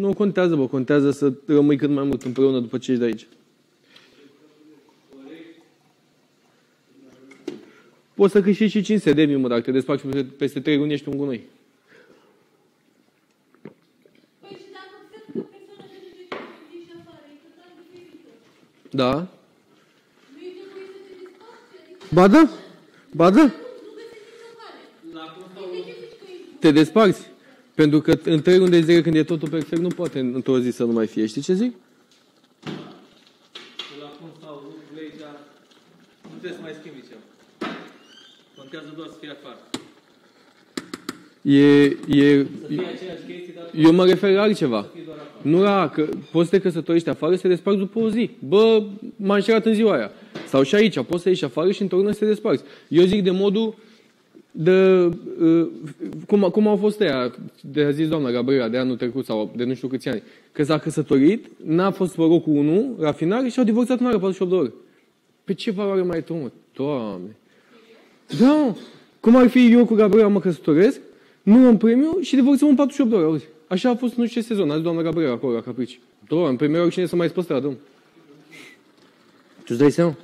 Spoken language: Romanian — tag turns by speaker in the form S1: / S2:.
S1: Nu contează, bă, contează să rămâi cât mai mult împreună după ce ești de aici. Poți să câștigi și 500 de mii, mă, dacă te desfaci peste, peste 3 luni, ești un gunoi.
S2: Păi și dacă observ că persoana respectivă ieși afară, e total diferită.
S1: Da?
S2: Nu e nevoie să te desfaci, adică
S1: Ba da, ba da,
S2: nu găsești nicio cale. De ce zici că ești
S1: te desparți. Pentru că în 3 luni de zile, când e totul perfect, nu poate într-o zi să nu mai fie. Știi ce zic?
S3: La cum stau legea, nu trebuie să mai schimbi ceva. Contează doar să fie afară.
S1: E, e,
S3: Să fie aceeași chestie, dar
S1: eu mă refer la altceva.
S3: să fie doar afară.
S1: Nu la că poți să te căsătorești afară să te desparți după o zi. Bă, m-am înșelat în ziua aia. Sau și aici, poți să ieși afară și într-o lună să te desparți. Eu zic de modul de, uh, cum, cum au fost ea, de a zis doamna Gabriela de anul trecut sau de nu știu câți ani, că s-a căsătorit, n-a fost cu unul la final și au divorțat în are 48 de ore. Pe ce valoare mai ai tu, mă? Doamne! Da, mă. cum ar fi eu cu Gabriela mă căsătoresc, nu am premiu și divorțăm în 48 de ore, auzi. Așa a fost nu știu ce sezon, a zis doamna Gabriela acolo la Caprici. Doamne, premierul cine să mai spă stradă, mă. Tu-ți dai seama?